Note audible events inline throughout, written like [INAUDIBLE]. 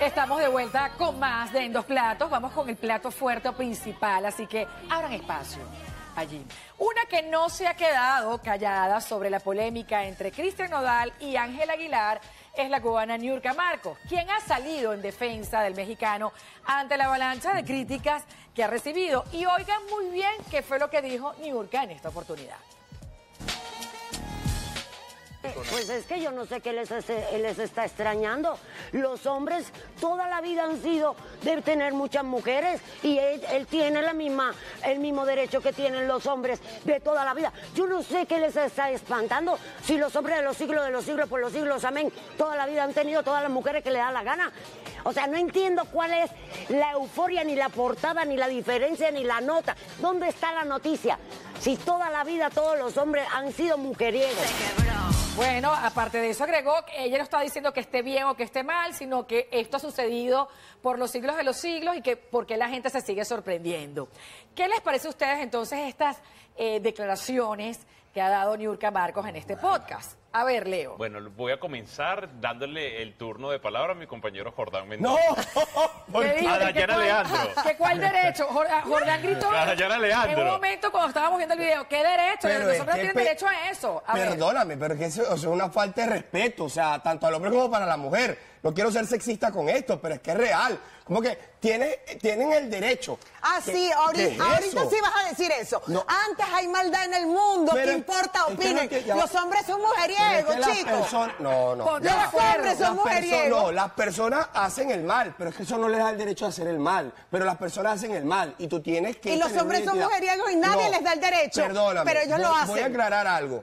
Estamos de vuelta con más de En Dos Platos. Vamos con el plato fuerte o principal, así que abran espacio allí. Una que no se ha quedado callada sobre la polémica entre Cristian Nodal y Ángel Aguilar es la cubana Niurka Marcos, quien ha salido en defensa del mexicano ante la avalancha de críticas que ha recibido. Y oigan muy bien qué fue lo que dijo Niurka en esta oportunidad. Pues es que yo no sé qué les, hace- les está extrañando. Los hombres toda la vida han sido de tener muchas mujeres y él, él tiene la misma, el mismo derecho que tienen los hombres de toda la vida. Yo no sé qué les está espantando. Si los hombres de los siglos de los siglos por los siglos, amén, toda la vida han tenido todas las mujeres que les da la gana. O sea, no entiendo cuál es la euforia, ni la portada, ni la diferencia, ni la nota. ¿Dónde está la noticia? Si toda la vida todos los hombres han sido mujeriegos. Bueno, aparte de eso agregó que ella no está diciendo que esté bien o que esté mal, sino que esto ha sucedido por los siglos de los siglos y que porque la gente se sigue sorprendiendo. ¿Qué les parece a ustedes entonces estas eh, declaraciones que ha dado Niurka Marcos en este podcast? A ver, Leo. Bueno, voy a comenzar dándole el turno de palabra a mi compañero Jordán No, Mendoza. [LAUGHS] ¿Qué dice? A ¿Qué Dayana Leandro. ¿Qué cuál derecho? Jor- ah, [LAUGHS] Jordán gritó A Dayana Leandro. en un momento cuando estábamos viendo el video. ¿Qué derecho? Pero es no que tienen derecho a eso. A ver. Perdóname, pero es que eso, eso es una falta de respeto, o sea, tanto al hombre como para la mujer. No quiero ser sexista con esto, pero es que es real. Como que tiene, tienen el derecho. Ah, ¿Qué- sí, ahorita, sí vas a decir eso. No. Antes hay maldad en el mundo, Pero ¿qué importa? es que no Opinen. Los hombres son es mujeriegos, que chicos. No, no. Ya acuerdo. hombres son mujeriegos. No, las personas hacen el mal, pero es que eso no les da el derecho a hacer el mal. Pero las personas hacen el mal y tú tienes que. Y los hombres son mujeriegos y nadie les da el derecho, Perdóname. pero ellos lo hacen. Voy a aclarar algo.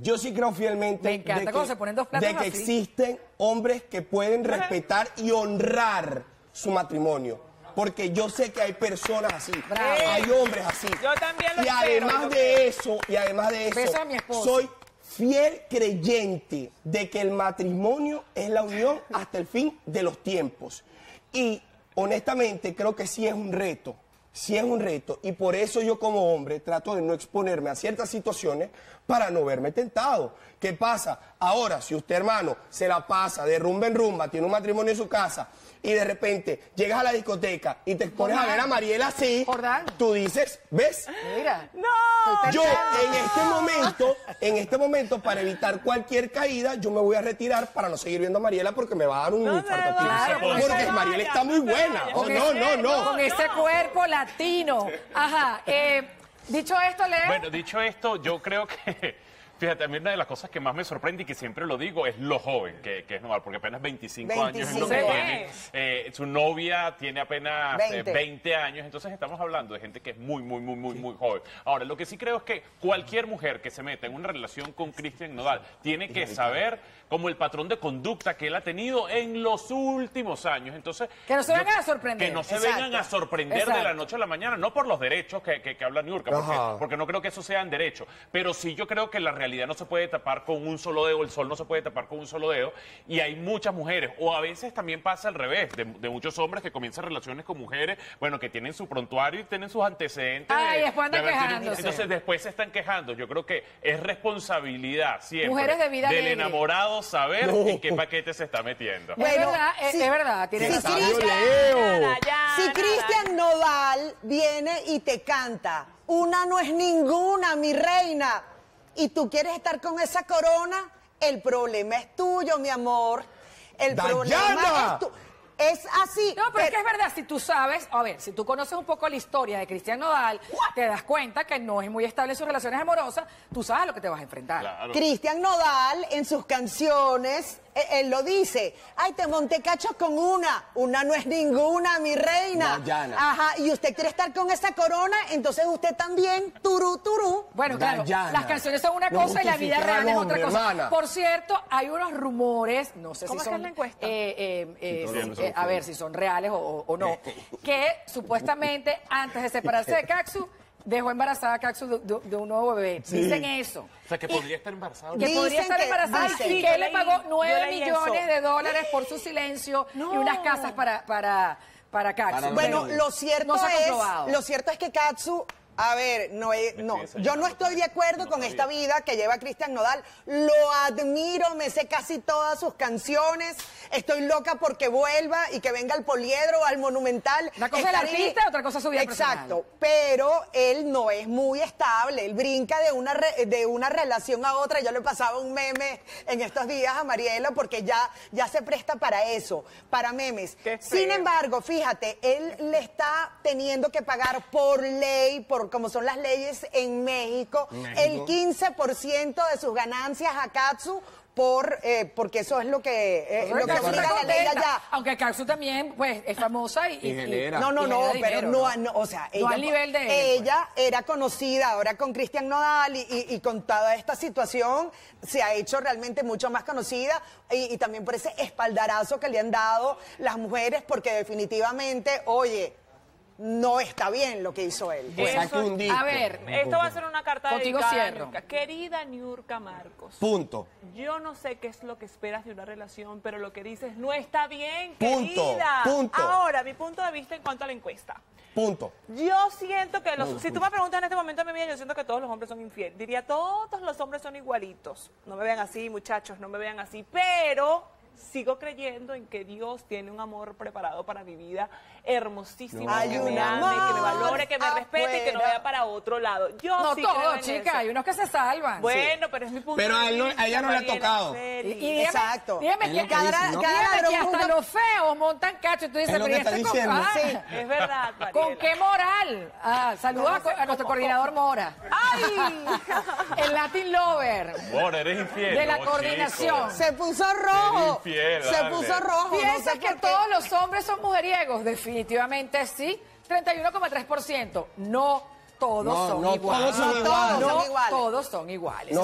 Yo sí creo fielmente Me encanta de que, se ponen dos platos de que así. existen hombres que pueden respetar y honrar su matrimonio. Porque yo sé que hay personas así. Bravo. Hay hombres así. Yo también lo Y espero, además yo de eso, y además de eso, Beso a mi esposa. soy fiel creyente de que el matrimonio es la unión hasta el fin de los tiempos. Y honestamente creo que sí es un reto, sí es un reto. Y por eso yo como hombre trato de no exponerme a ciertas situaciones para no verme tentado. ¿Qué pasa? Ahora, si usted hermano se la pasa de rumba en rumba, tiene un matrimonio en su casa y de repente llegas a la discoteca y te pones a ver a Mariela así, Jordán. tú dices, ¿ves? Mira. No. Yo en este momento, en este momento, para evitar cualquier caída, yo me voy a retirar para no seguir viendo a Mariela porque me va a dar un No infarto se porque Mariela está muy buena. Oh, no, ese- no, no. Con ese cuerpo latino. Ajá. eh, dicho esto, Leo. Bueno, dicho esto, yo creo que, fíjate, a mí una de las cosas que más me sorprende y que siempre lo digo es lo joven que, que es normal, porque apenas 25, años es lo que 25. tiene. Eh, su novia tiene apenas eh, 20. 20 años, entonces estamos hablando de gente que es muy, muy, muy, muy, muy joven. Ahora, lo que sí creo es que cualquier mujer que se meta en una relación con Cristian Nodal tiene que saber como el patrón de conducta que él ha tenido en los últimos años. Entonces, Que no se yo- vengan a sorprender. Que no se Exacto. vengan a sorprender de Exacto. la noche a la mañana, no por los derechos que, que, que habla Niurka, porque, porque no creo que eso sean derechos, pero sí yo creo que la realidad no se puede tapar con un solo dedo, el sol no se puede tapar con un solo dedo, y hay muchas mujeres, o a veces también pasa al revés, de, de muchos hombres que comienzan relaciones con mujeres, bueno, que tienen su prontuario y tienen sus antecedentes. Ay, de- después andan de quejándose. Entonces después se están quejando. Yo creo que es responsabilidad siempre Mujeres de vida del alegre. enamorado saber No. en qué paquete se está metiendo. es Bueno, verdad, es, sí. es verdad. Tiene razón. Cristian- Leo. Si Cristian Nodal viene y te canta, una no es ninguna, mi reina, y tú quieres estar con esa corona, el problema es tuyo, mi amor. El Dayana. problema es tu- Es así. No, pero es que es verdad, si tú sabes, a ver, si tú conoces un poco la historia de Cristian Nodal, te das cuenta que no es muy estable en sus relaciones amorosas, tú sabes a lo que te vas a enfrentar. Claro. Cristian Nodal en sus canciones, eh, él lo dice, ay, te monté cachos con una, una no es ninguna, mi reina. Dayana. Ajá, y usted quiere estar con esa corona, entonces usted también, turú, turú. Bueno, claro, Dayana. las canciones son una No cosa y la vida real es otra cosa. hermana. Por cierto, hay unos rumores, no sé ¿Cómo si son... es la encuesta? eh, eh, eh, Sí, eh, a ver si son reales o, no, que supuestamente antes de separarse de Caxu, dejó embarazada a Caxu de, de- de un nuevo bebé. Dicen eso. O sea, que podría estar embarazado. Que Dicen podría estar que- embarazada dicen. y Sí, que yo él le leí- pagó yo 9 leí millones eso. de dólares por su silencio y unas casas para, para, para Caxu. Para Bueno, lo cierto no se ha es, lo cierto es que Katsu A ver, no, es- no, yo no estoy de acuerdo con esta vida que lleva Cristian Nodal. Lo admiro, me sé casi todas sus canciones. Estoy loca porque vuelva y que venga al poliedro o al monumental. Una cosa es el artista, otra cosa es su vida Exacto, pero él no es muy estable. Él brinca de una, re- de una relación a otra. Yo le pasaba un meme en estos días a Mariela porque ya, ya se presta para eso, para memes. Qué Sin feo. embargo, fíjate, él le está teniendo que pagar por ley, por como son las leyes en México, México. el 15% de sus ganancias a Katsu por eh, porque eso es lo que eh, lo que obliga la ley contenta, allá. Aunque Katsu también, pues, es famosa y... Y genera. No, no, y no, genera pero dinero, no, no, o sea, ella, No al nivel de él, pues. ella era conocida ahora con Cristian Nodal y, y- y con toda esta situación se ha hecho realmente mucho más conocida y, y también por ese espaldarazo que le han dado las mujeres porque definitivamente, oye, no está bien lo que hizo él. Eso- saque un disco. A ver, Esto va a ser una carta Contigo dedicada a cierro. Niurka. Querida Niurka Marcos. Punto. Yo no sé qué es lo que esperas de una relación, pero lo que dices no está bien, Punto, querida. punto. Ahora, mi punto de vista en cuanto a la encuesta. Punto. Yo siento que los, si tú me preguntas en este momento de mi vida, yo siento que todos los hombres son infieles. Diría, todos los hombres son igualitos. No me vean así, muchachos, no me vean así. Pero sigo creyendo en que Dios tiene un amor preparado para mi vida hermosísimo. No. Que me ame, que me valore, que me respete y que no vaya para otro lado. Yo no sí todo, chica, eso. hay unos que se salvan. Bueno, pero es mi punto Pero de a él no- vista, a ella no le ha tocado. Y, Feli. y dígame, Exacto. dígame que, cada, dice, ¿no? dígame Cada que hasta los feos montan cacho y tú dices, Es lo pero que ¿y este está diciendo. compadre? Sí. Es verdad, Mariela. ¿Con qué moral? Ah, saludos a, ¿Cómo se- a nuestro cómo- coordinador Mora. ¡Ay! [LAUGHS] El Latin Lover. Amor, eres infiel. De la coordinación. Se puso rojo. Infiel, se dale. puso rojo. no ¿Piensas sé que todos los hombres son mujeriegos? Definitivamente sí. 31,3%. No todos No, son no iguales. todos son No iguales. todos No son iguales. todos son iguales. No